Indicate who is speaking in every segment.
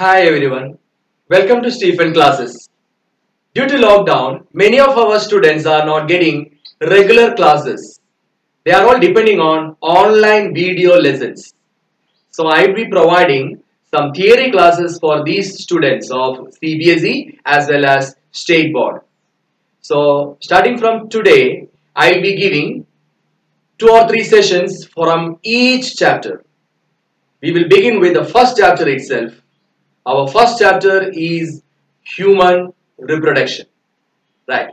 Speaker 1: Hi everyone, welcome to Stephen classes. Due to lockdown, many of our students are not getting regular classes. They are all depending on online video lessons. So I will be providing some theory classes for these students of CBSE as well as State Board. So starting from today, I will be giving two or three sessions from each chapter. We will begin with the first chapter itself. Our first chapter is human reproduction. Right.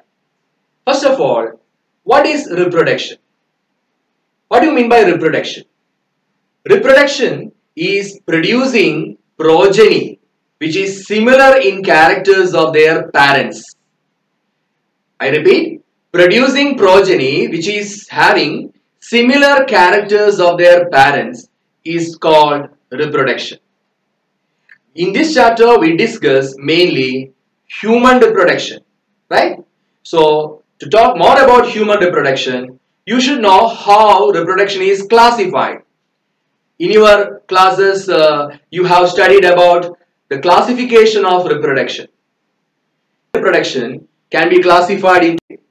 Speaker 1: First of all, what is reproduction? What do you mean by reproduction? Reproduction is producing progeny which is similar in characters of their parents. I repeat, producing progeny which is having similar characters of their parents is called reproduction. In this chapter, we discuss mainly human reproduction, right? So, to talk more about human reproduction, you should know how reproduction is classified. In your classes, uh, you have studied about the classification of reproduction. Reproduction can be classified into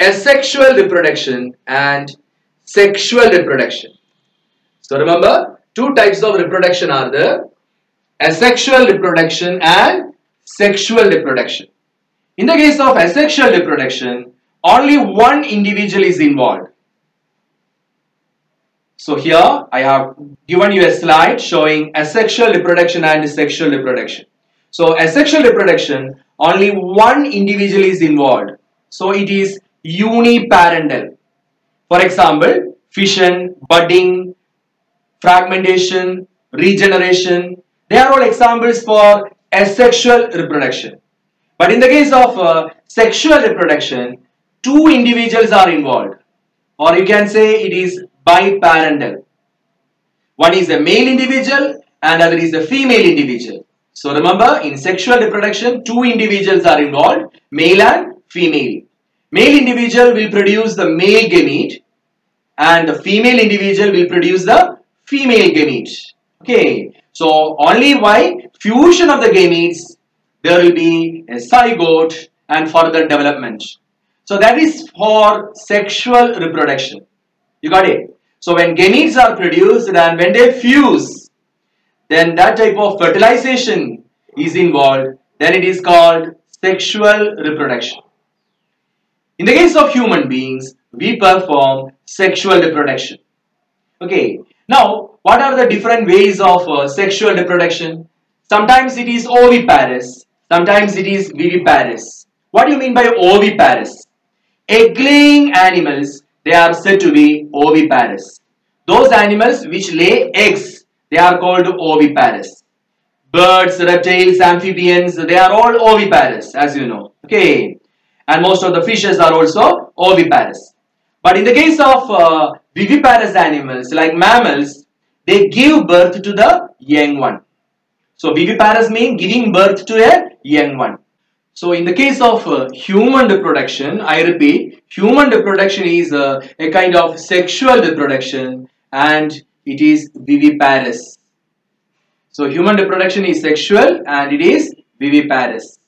Speaker 1: asexual reproduction and sexual reproduction. So remember, two types of reproduction are there, asexual reproduction and sexual reproduction. In the case of asexual reproduction, only one individual is involved. So here I have given you a slide showing asexual reproduction and sexual reproduction. So asexual reproduction, only one individual is involved. So it is uniparental. For example, fission, budding, fragmentation, regeneration, they are all examples for asexual reproduction. But in the case of uh, sexual reproduction, two individuals are involved. Or you can say it is biparental. One is a male individual and other is a female individual. So remember, in sexual reproduction, two individuals are involved, male and female. Male individual will produce the male gamete and the female individual will produce the female gamete. Okay, so only by fusion of the gametes there will be a zygote and further development. So that is for sexual reproduction. You got it? So when gametes are produced and when they fuse, then that type of fertilization is involved. Then it is called sexual reproduction. In the case of human beings, we perform sexual reproduction. Okay. Now, what are the different ways of uh, sexual reproduction? Sometimes it is oviparous, sometimes it is viviparous. What do you mean by oviparous? Egg-laying animals, they are said to be oviparous. Those animals which lay eggs, they are called oviparous. Birds, reptiles, amphibians, they are all oviparous as you know. Okay. And most of the fishes are also oviparous. But in the case of uh, viviparous animals like mammals, they give birth to the young one. So viviparous means giving birth to a young one. So in the case of uh, human reproduction, I repeat, human reproduction is uh, a kind of sexual reproduction and it is viviparous. So human reproduction is sexual and it is viviparous.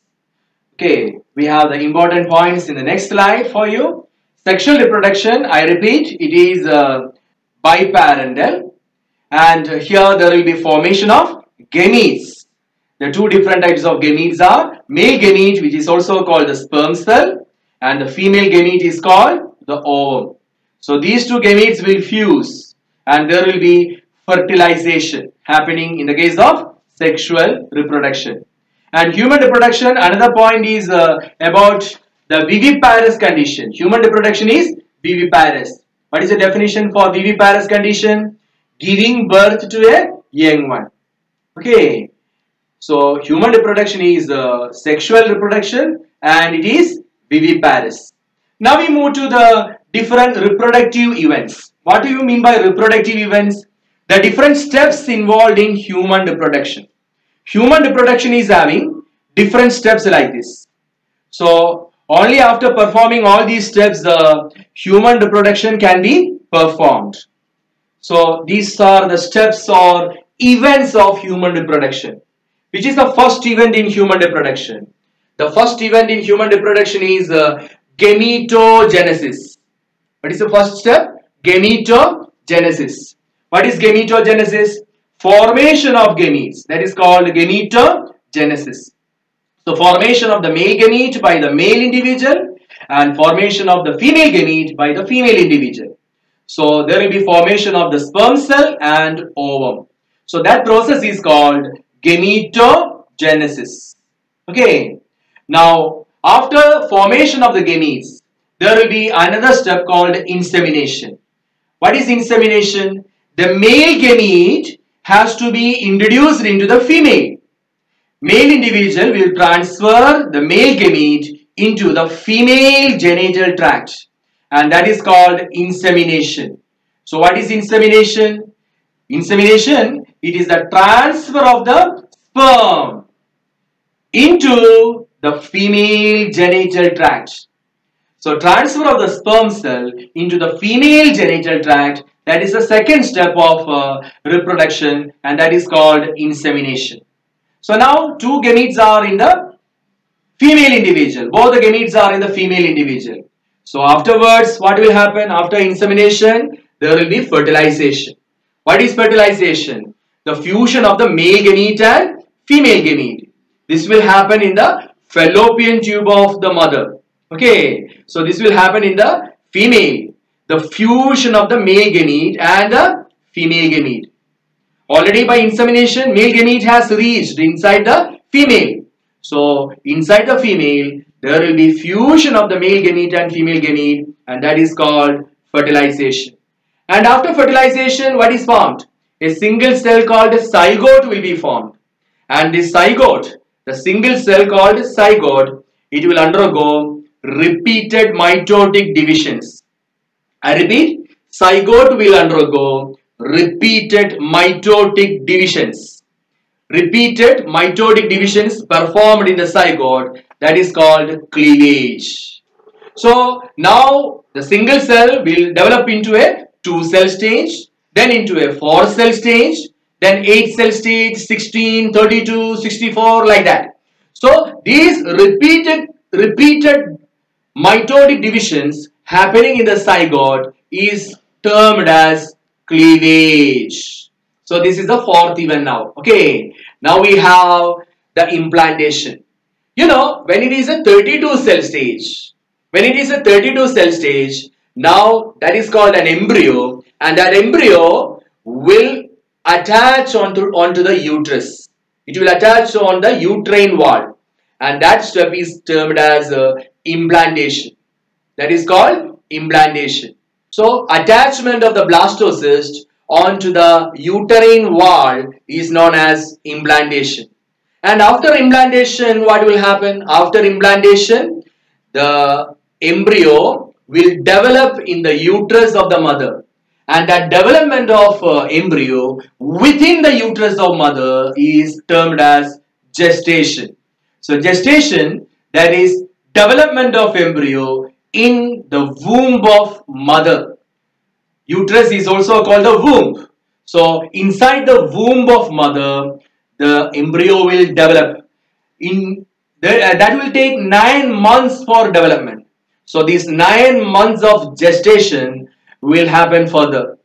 Speaker 1: Okay, we have the important points in the next slide for you. Sexual reproduction, I repeat, it is uh, biparental and here there will be formation of gametes. The two different types of gametes are male gamete which is also called the sperm cell and the female gamete is called the ovum. So these two gametes will fuse and there will be fertilization happening in the case of sexual reproduction. And human reproduction, another point is uh, about the viviparous condition. Human reproduction is viviparous. What is the definition for viviparous condition? Giving birth to a young one. Okay. So human reproduction is uh, sexual reproduction and it is viviparous. Now we move to the different reproductive events. What do you mean by reproductive events? The different steps involved in human reproduction. Human reproduction is having different steps like this. So only after performing all these steps the human reproduction can be performed. So these are the steps or events of human reproduction. which is the first event in human reproduction? The first event in human reproduction is uh, gametogenesis. What is the first step? Gametogenesis. What is gametogenesis? Formation of gametes. That is called gametogenesis. So formation of the male gamete by the male individual and formation of the female gamete by the female individual. So there will be formation of the sperm cell and ovum. So that process is called gametogenesis. Okay. Now after formation of the gametes, there will be another step called insemination. What is insemination? The male gamete has to be introduced into the female. Male individual will transfer the male gamete into the female genital tract and that is called insemination. So what is insemination? Insemination, it is the transfer of the sperm into the female genital tract. So transfer of the sperm cell into the female genital tract that is the second step of uh, reproduction and that is called insemination. So now two gametes are in the female individual. Both the gametes are in the female individual. So afterwards what will happen after insemination? There will be fertilization. What is fertilization? The fusion of the male gamete and female gamete. This will happen in the fallopian tube of the mother. Okay, so this will happen in the female. The fusion of the male gamete and the female gamete. Already by insemination, male gamete has reached inside the female. So inside the female, there will be fusion of the male gamete and female gamete and that is called fertilization. And after fertilization, what is formed? A single cell called a zygote will be formed. And this zygote, the single cell called zygote, it will undergo repeated mitotic divisions. I repeat, zygote will undergo repeated mitotic divisions. Repeated mitotic divisions performed in the zygote that is called cleavage. So now the single cell will develop into a 2 cell stage, then into a 4 cell stage, then 8 cell stage, 16, 32, 64 like that. So these repeated repeated mitotic divisions happening in the zygote is termed as cleavage. So this is the fourth event now. Okay. Now we have the implantation. You know, when it is a 32 cell stage, when it is a 32 cell stage, now that is called an embryo and that embryo will attach onto, onto the uterus. It will attach on the uterine wall and that step is termed as uh, implantation. That is called implantation. So attachment of the blastocyst onto the uterine wall is known as implantation. And after implantation, what will happen? After implantation, the embryo will develop in the uterus of the mother. And that development of uh, embryo within the uterus of mother is termed as gestation. So gestation, that is development of embryo in the womb of mother. Uterus is also called the womb. So inside the womb of mother, the embryo will develop. In uh, that will take nine months for development. So these nine months of gestation will happen further.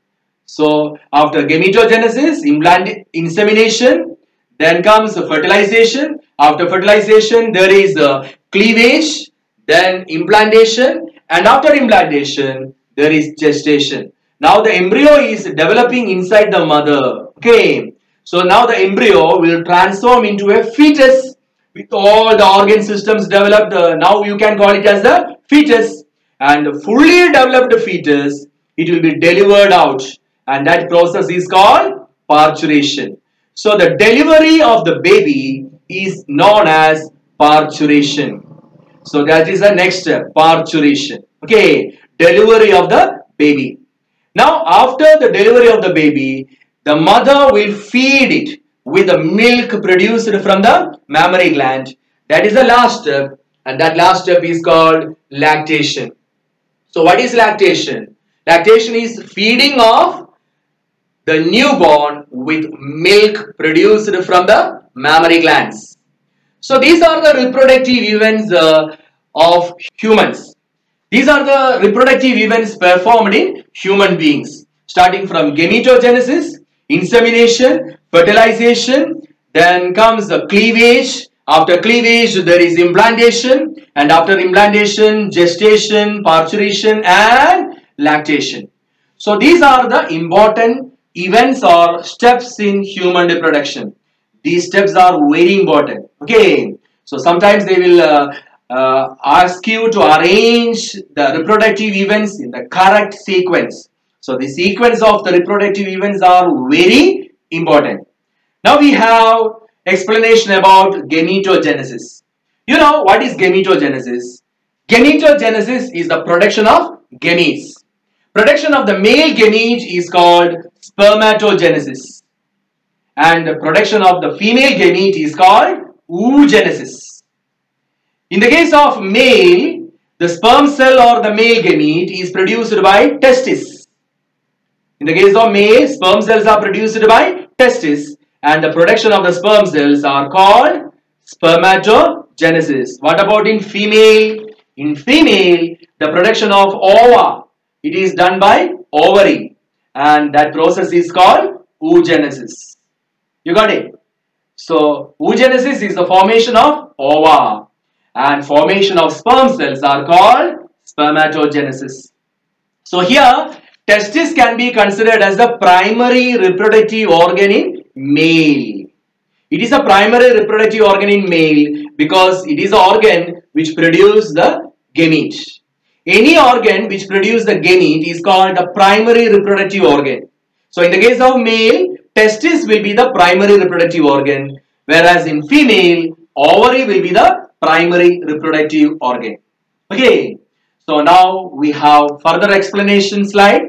Speaker 1: So after gametogenesis, implant insemination, then comes fertilization. After fertilization, there is cleavage, then implantation, and after implantation, there is gestation. Now the embryo is developing inside the mother. Okay. So now the embryo will transform into a fetus with all the organ systems developed. Uh, now you can call it as the fetus. And the fully developed fetus, it will be delivered out. And that process is called parturition. So the delivery of the baby is known as parturition. So that is the next step, parturition. Okay, delivery of the baby. Now after the delivery of the baby, the mother will feed it with the milk produced from the mammary gland. That is the last step and that last step is called lactation. So what is lactation? Lactation is feeding of the newborn with milk produced from the mammary glands. So these are the reproductive events uh, of humans. These are the reproductive events performed in human beings starting from gametogenesis, insemination, fertilization, then comes the cleavage. After cleavage there is implantation and after implantation gestation, parturition and lactation. So these are the important events or steps in human reproduction. These steps are very important. Okay. So sometimes they will uh, uh, ask you to arrange the reproductive events in the correct sequence. So the sequence of the reproductive events are very important. Now we have explanation about gametogenesis. You know what is gametogenesis? Gametogenesis is the production of gametes. Production of the male gamete is called spermatogenesis. And the production of the female gamete is called oogenesis. In the case of male, the sperm cell or the male gamete is produced by testis. In the case of male, sperm cells are produced by testis and the production of the sperm cells are called spermatogenesis. What about in female? In female, the production of ova, it is done by ovary and that process is called oogenesis. You got it? So, oogenesis is the formation of ova and formation of sperm cells are called spermatogenesis. So, here testis can be considered as the primary reproductive organ in male. It is a primary reproductive organ in male because it is the organ which produces the gamete. Any organ which produces the gamete is called the primary reproductive organ. So in the case of male, testis will be the primary reproductive organ whereas in female, ovary will be the primary reproductive organ. Okay, so now we have further explanation slide.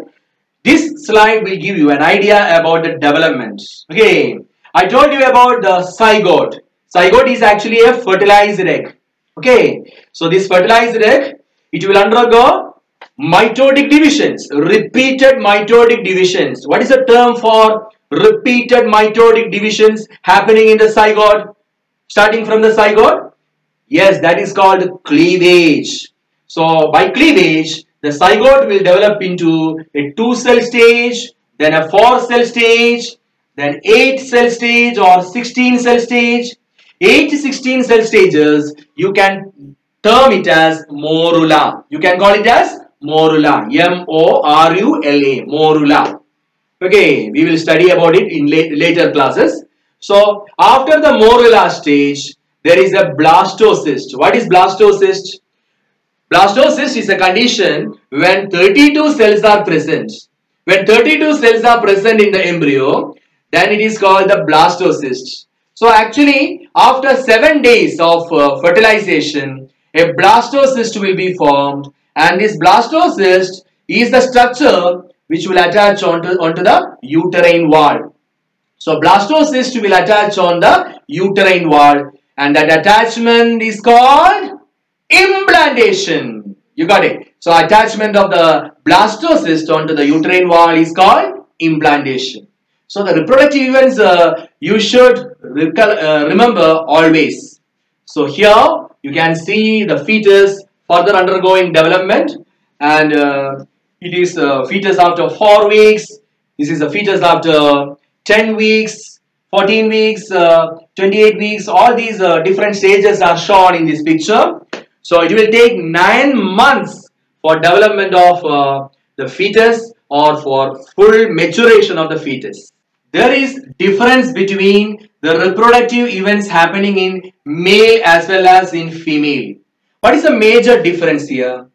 Speaker 1: This slide will give you an idea about the development. Okay, I told you about the zygote. Zygote is actually a fertilized egg. Okay, so this fertilized egg, it will undergo mitotic divisions, repeated mitotic divisions. What is the term for repeated mitotic divisions happening in the zygote? Starting from the zygote? Yes, that is called cleavage. So by cleavage, the zygote will develop into a 2 cell stage, then a 4 cell stage, then 8 cell stage or 16 cell stage. 8 16 cell stages, you can term it as morula. You can call it as morula. M-O-R-U-L-A. Morula. Okay, we will study about it in later classes. So, after the morula stage, there is a blastocyst. What is blastocyst? Blastocyst is a condition when 32 cells are present. When 32 cells are present in the embryo, then it is called the blastocyst. So actually, after 7 days of uh, fertilization, a blastocyst will be formed and this blastocyst is the structure which will attach onto, onto the uterine wall. So blastocyst will attach on the uterine wall and that attachment is called implantation. You got it. So attachment of the blastocyst onto the uterine wall is called implantation. So the reproductive events uh, you should uh, remember always. So here you can see the fetus further undergoing development and uh, it is a fetus after 4 weeks. This is a fetus after 10 weeks, 14 weeks, uh, 28 weeks. All these uh, different stages are shown in this picture. So it will take 9 months for development of uh, the fetus or for full maturation of the fetus. There is difference between the reproductive events happening in male as well as in female. What is the major difference here?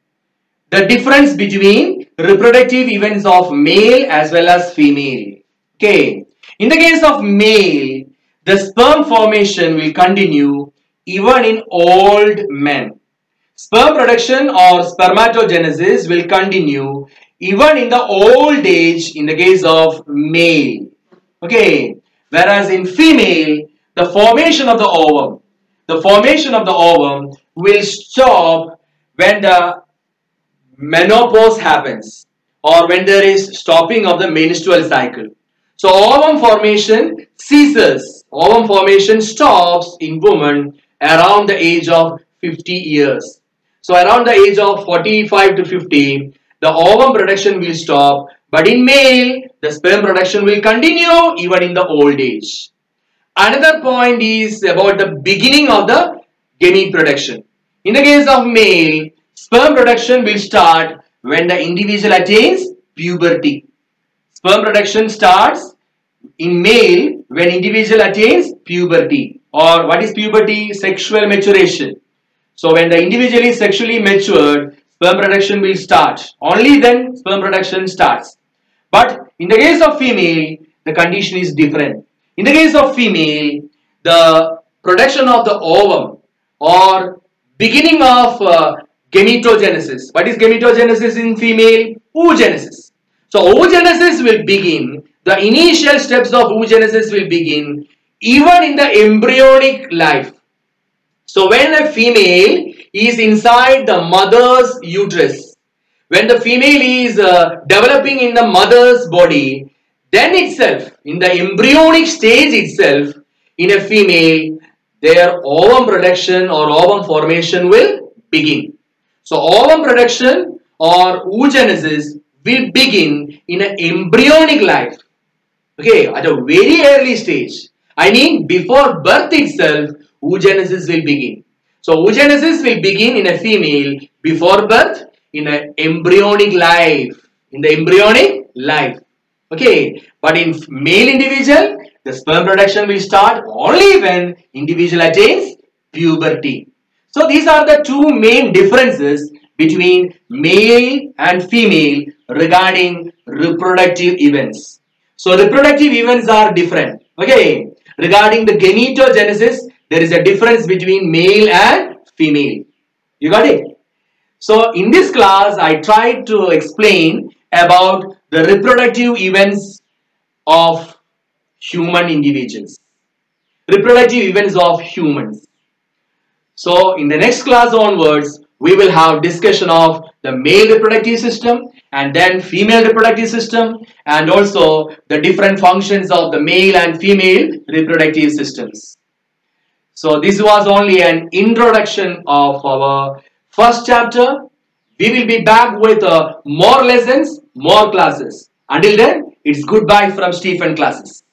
Speaker 1: The difference between reproductive events of male as well as female. Okay. In the case of male, the sperm formation will continue even in old men. Sperm production or spermatogenesis will continue even in the old age in the case of male. Okay. Whereas in female, the formation of the ovum, the formation of the ovum will stop when the menopause happens or when there is stopping of the menstrual cycle. So ovum formation ceases ovum formation stops in women around the age of 50 years. So around the age of 45 to 50, the ovum production will stop. But in male, the sperm production will continue even in the old age. Another point is about the beginning of the gamete production. In the case of male, sperm production will start when the individual attains puberty. Sperm production starts in male when individual attains puberty or what is puberty? Sexual maturation. So when the individual is sexually matured, sperm production will start. Only then sperm production starts. But in the case of female, the condition is different. In the case of female, the production of the ovum or beginning of uh, gametogenesis. What is gametogenesis in female? Oogenesis. So oogenesis will begin, the initial steps of oogenesis will begin even in the embryonic life. So when a female is inside the mother's uterus, when the female is uh, developing in the mother's body, then itself, in the embryonic stage itself, in a female, their ovum production or ovum formation will begin. So ovum production or oogenesis will begin in an embryonic life. Okay, at a very early stage. I mean before birth itself, oogenesis will begin. So oogenesis will begin in a female before birth in an embryonic life. In the embryonic life. Okay, but in male individual, the sperm production will start only when individual attains puberty. So these are the two main differences between male and female regarding reproductive events. So reproductive events are different. Okay, regarding the gametogenesis, there is a difference between male and female. You got it? So in this class, I tried to explain about the reproductive events of human individuals. Reproductive events of humans. So in the next class onwards, we will have discussion of the male reproductive system and then female reproductive system and also the different functions of the male and female reproductive systems. So this was only an introduction of our first chapter. We will be back with uh, more lessons, more classes. Until then, it's goodbye from Stephen Classes.